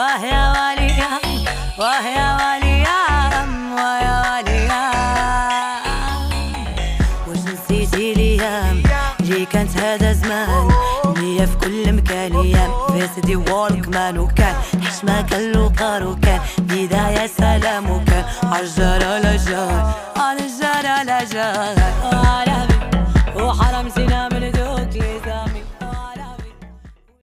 واه يا وليا واه يا وليا واه يا وليا واش نسيتي ليام؟ جي كانت هذا زمان. ليا في كل مكان أيام فاسدي والكمان وكان. حشمة كان لوقار وكان بداية سلام وكان. عالجار على جار. عالجار على جار آه،